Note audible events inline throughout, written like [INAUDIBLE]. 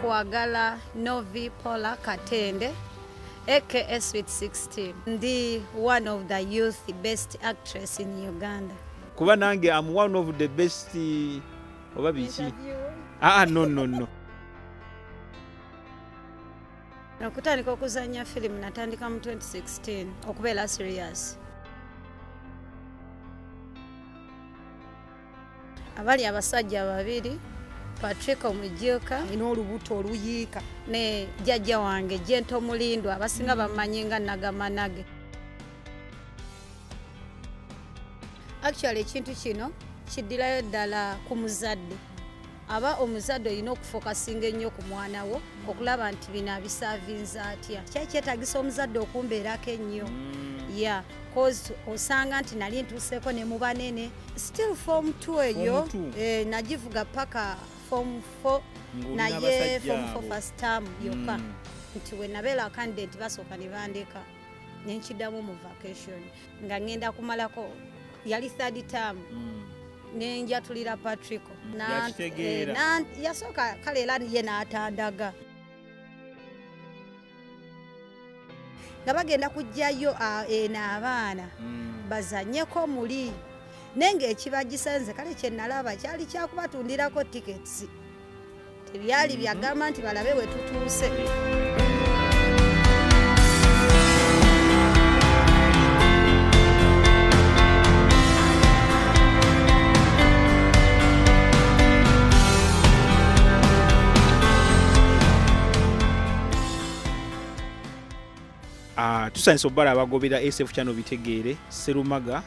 kwagala novi pola katende aka sweet 16 ndi one of the youth best actress in uganda. Kuba nange am one of the best oba biki? Aa no no no. Okutandika okuzanya firimu natandika mu 2016 okubeera serious abali abasajja babiri patrick omujuka ina olubuto oluyiika. ne jjajja wange jento mulindwa abasinga bamanyi nga nagamanage. Actually ekintu kino kiddirayo ddala ku muzadde. Aba omuzadde olina okufokasinga ennyo ku mwana wo okulaba nti bino abisaavinza atya. Kyali kyetagisa omuzadde okumbeerako ennyo ya cause osanga nti nali ntuuseeko ne mu banene still form t eyo eh, nagivuga paka form 4 Ng'olina naye form abo. 4 first term yokka Mm. nti we nabeera candidate basooka ne bandeka. Nenkiddamu mu vacation. Nga ngenda kumalako yali third term. Mm. nenjatulira patrico Yakitegeera. eh, yasooka kale era ye n'atandaga nga bagenda kugjayo ah, eno abaana Mm. bazanyeko muli. Naye ngaekibagisanze kale kyenalaba kyali kyakubatundirako tickets. Tebyali byagamba nti balabe we tutuuse Tusanyisa obbala abagobera sf kyano bitegeere serumaga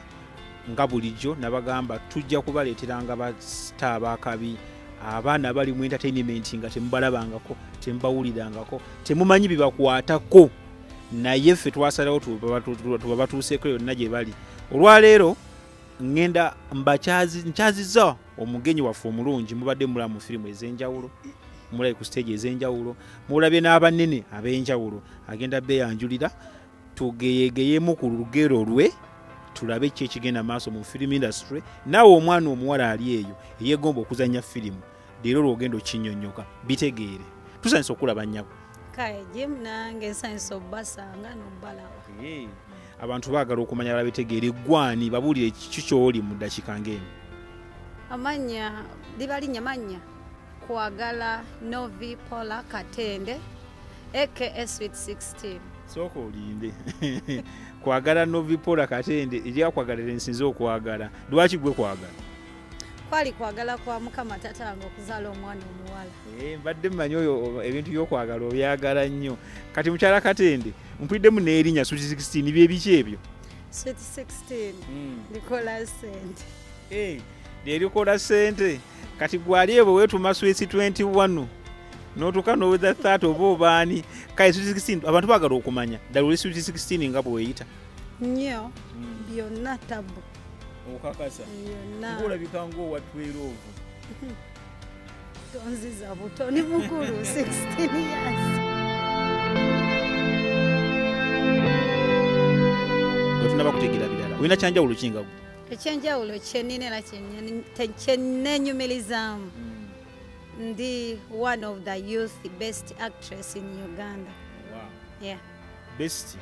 nga bulijjo nabagamba tujja kubaleeteranga basita abakabi abaana bali mu entertainment nga temubalabangako temubawulirangako temumanyi bibakwatako. Naye ffe twasalawo tubabatuuseeko yonna gye bali. Olwaleero ŋŋenda mbakyazi- nkyaziza omugenyi waffe omulungi mubadde mulaba mu firimu ez'enjawulo mulabye ku stage ez'enjawulo mulabye n'abanene ab'enjawulo agenda beyanjulira tugeyegeyemu ku lugero lwe tulabe ki ekigenda maaso mu film industry? Naawe omwana omuwala ali eyo eyeegomba okuzanya firimu. Leero lwogenda okinyonyoka bitegeere. Tusanyisa okulaba jim nange nsanyusa obbasanga nobbalaba abantu baagala okumanya bala bitegeere gwani babuulire kiki kyoli mu ddakiika ng'emu? Amanya liba linnya mannya kwagala novi pola katende aka sweet 16 sooka olinde. [LAUGHS] Kwagala novipola katende eryakwagalira ensinze okwagala. Lwaki gwe kwagala? Kwali kwagala kwa mukama tatange okuzaala omwana omuwala. Eh, mbadde mmanyi oyo ebintu byokwagala obyagala nnyo. Kati mukyala katende mpwiddemu n'erinnya suti 16 byebiki ebyo? Sweet 16 likola sente Eh, lyerikola sente kati gwali ebwe weetuma swisi 21 notuuka noweza 30 oba obaani kale suti 16 abantu baagala okumanya. Ddala oli suti 16 nga bweyita nnyo byonna tabu. Okakasa. Byonna. Olabika ngaowa 12 [LAUGHS] tonziza buto ni mukulu 16 [LAUGHS] years tunaba kutegeera birala. Olina kyanjawulo kinga gwe ekyenjawulo kyenina era kyennenyumirizaamu ndi one of the youth best actress in uganda. Yeah. best?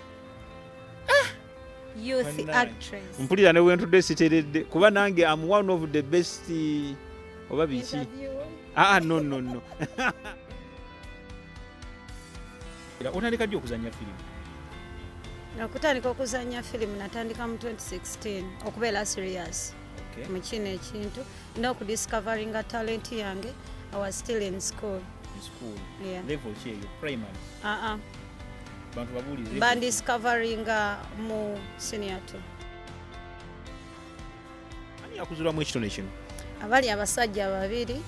Youth Fanaanyi. actress. Mpulira ne wentudde siteredde. Kuba nange am one of the best oba biki? Aa no no no. Era otandika ddi okuzanya firimu? Okutandika okuzanya firimu natandika mu 2016 okubeera serious Okay. mu kino ekintu n'okudiscoveringa talent yange i was still in school. In school. Yeah. level ki eyo primary. Uh-uh. bantu babuulize bandiscoveringa mu senior two. Ani yakuzulwamu ekitone kino abali abasajja babiri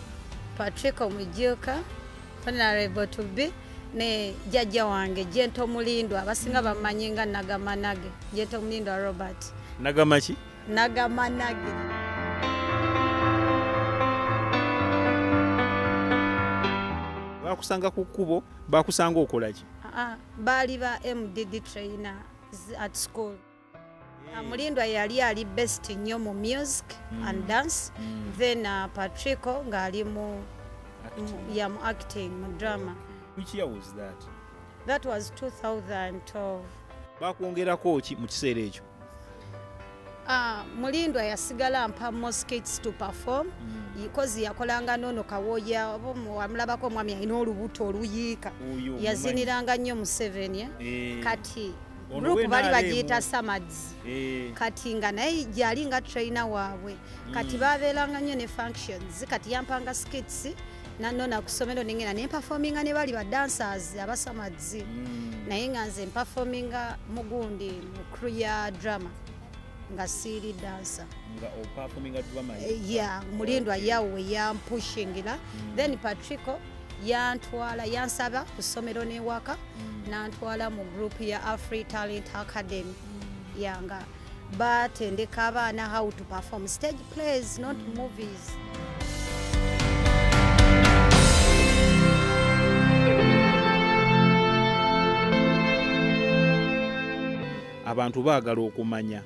patrick omujuka honorable to be ne jjajja wange jento mulindwa. Abasinga bamanyi nga nagamanage jento mulindwa robert. Nagamba ki nagamanage bakusanga ku kkubo bakusanga okola ki? Ah, ah, baali ba mdd trainer at school. Ah, mulindwa yali ali best nnyo mu music and dance. Mm. then patrico ng'ali mu ya mu acting mu drama. Which year was that? That was 2012 bakwongerako ki mu kiseera ekyo? Ah, mulindwa yasigala mpa moskits to perform. Kozi yakolanga nono kawoya oba mu- wamulabako omwami alina olubuto oluyiika yaziniranga nnyo mu seven eh? Eh, kati group bali bagiyita samads. Eh, kati nga naye gyali nga trainer waabwe. Kati Mm. babeeranga nnyo ne functions. Kati yampanga skits nanona ku ssomero nengenda nempafominga ne bali badancers abasamads mm, naye nga nze mpafominga mugundi mu crew ya drama nga siiri dansa. Drama ya mulindwa yawe yampushingira then patrico yantwala yansaba ku ssomero newaka nantwala mu group ya afri talent academy. Yanga batendeka abaana how to perform stage plays not movies. Abantu baagala okumanya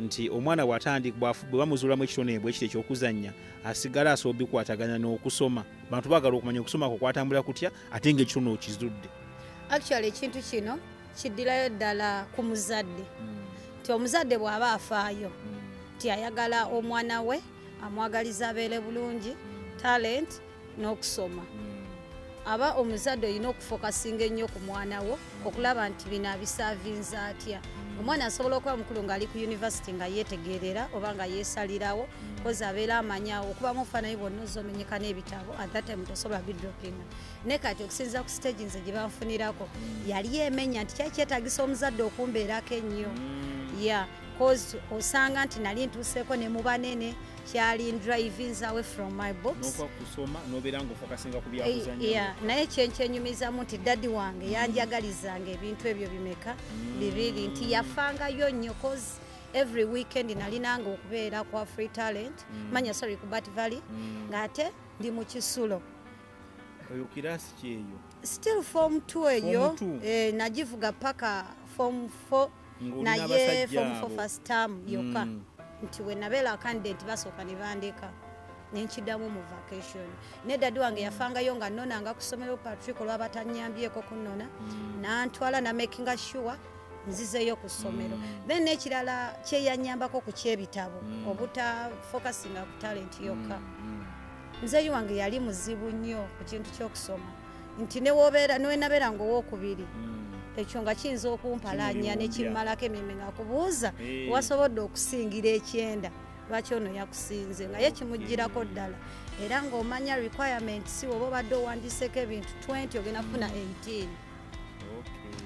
nti omwana bwe bamuzuulamu ekitone bwe kiti ekyokuzannya asigala asobola bikwataganya n'okusoma. Bantu baagala okumanya okusoma kwe kwatambula kutya ate ngaekitone okizudde. Actually ekintu kino kiddirayo ddala ku muzadde. Nti omuzadde bw'aba afaayo nti ayagala omwana we amwagaliza abeere bulungi talent n'okusoma aba omuzadde olina okufokasinga ennyo ku mwana wo okulaba nti bino abisaavinza atya. Omwana asobola okuba mukulu ng'ali ku univesity nga yeetegerera oba nga yeesalirawo kozi abeera amanya okubamu ofaanayi bonna ozomenyeka n'ebitabo athatime tosobola bidropinga naye kati okusinza ku stage nze gye banfunirako yali emenya nti kyali kyetagisa omuzadde okumbeerako ennyo. Ya cause osanga nti nali ntuuseeko ne mu banene kyali drivings away from my ku Eh, naye kyenkyenyumizamu nti daddi wange yanjagalizanga ebintu ebyo bimeka bibiri nti yafangayo nnyo cause every weekend nalinanga okubeera kwa free talent manya sorry ku bat valley ng'ate ndi mu kisulo. Oyo kiraasi kyeyo? Still form t eyo. Form two? eh, nagivuga paka form 4 Ng'olina naye abasajja form abo. 4 first term yokka Mm. nti we nabeera candidate basooka ne bandeka nenkiddamu mu vacation. Naye dadi wange yafangayo nga nnonanga ku ssomero patrick olwaba tanyambyeko kunona nantwala namakinga sure nzizeyo ku ssomero. Then n'ekirala kyeyanyambako ku kyebitabo obutafokasinga ku talent yokka muzeeyi wange yali muzibu nnyo ku kintu ky'okusoma. Nti newobeera newenabeera nga owookubiri ekyo nga kiyinza okumpalanya nekimmalako emimi nga kubuuza wasobodde okusingira ekyenda. Lwaki ono yakusinze? Nga ye kimugirako ddala. Era ng'omanya requirements oba obadde owandiiseko ebintu 20 ogenda kufuna 18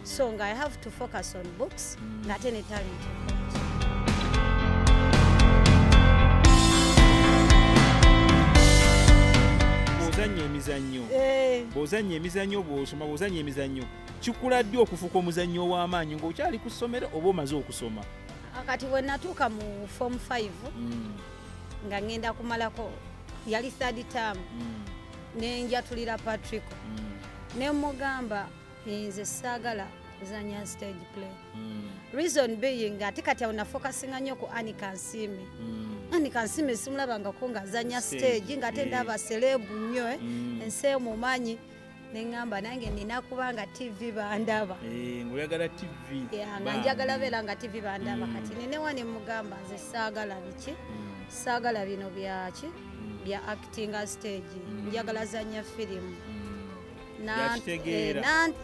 so nga i have to focus on books ng'ate ne talent bw'ozannya emizannyo. Eh, bw'ozannya emizannyo bw'osoma bw'ozannya emizannyo. Kikula ddi okufuuka omuzannyi ow'amaanyi ng'okyali ku ssomero oba omaze okusoma? Kati bwe natuuka mu form 5 nga ŋŋenda kumalako yali third term nenjatulira patrick. Nemugamba nze saagala kuzanya stage play. Reason being ate kati awo nafokasinga nnyo ku anika nsime anika nsime simulabangako ng'azanya Stage, eh. ndaba serebu nnyo eh, Mm. ensi emumanyi neŋŋamba nange nina kuba nga tv bandaba. Ng'oyagala tv Yeah, nga njagala beera nga tv bandaba. Kati nenewa nemugamba nze saagala biki? Saagala bino byaki bya actinga stage. Njagala zanya firimu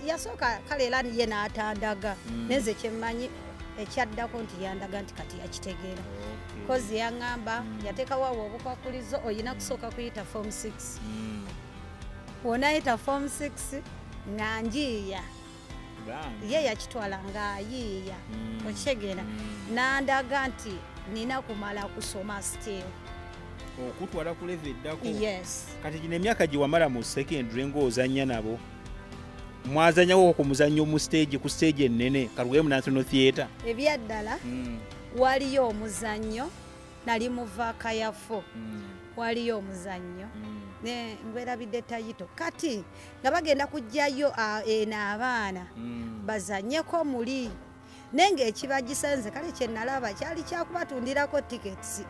yasooka kale era ye n'atandaga. Mm. nenze kyemmanyi ekyaddako nti yandaga nti kati yakitegeera. Kozi yaŋŋamba yateekawo awo obukwakulizo oyina kusooka kuyita form 6 Mm. bw'onayita form 6 nga njiiya. Ye yakitwala ng'ayiiya Mm. okitegeera. Mm. nandaga nti nina kumala kusoma still okutwala ku leve eddako. Yes. Kati gino emyaka gye wamala mu secondary ng'ozannya nabo mwazanyawo ku muzannyo mu stage ku stage ennene kalugeye mu national theatre. Ebyaddala waliyo omuzannyo nali mu vaaka ya fo waliyo omuzannyo. Ne ngwerabidde tayito. Kati nga bagenda kujjayo a- eno abaana bazanyeko muli. Naye ngaekibagisenze kale kyenalaba kyali kyakubatundirako tikets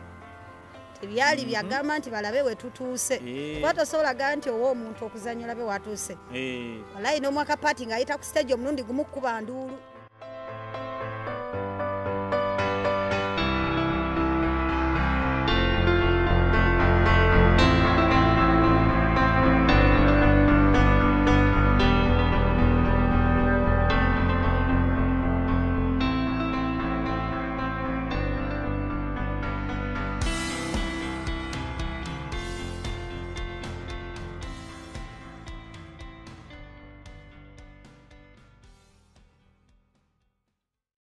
tebyali Mhm. byagamba nti balabe we tutuuse Eh. kuba tosobolaga nti owa omuntu okuzanya olabe watuuse Eh, walayi n'omwaka paati ng'ayita ku stage omulundi gumu kukuba nduulu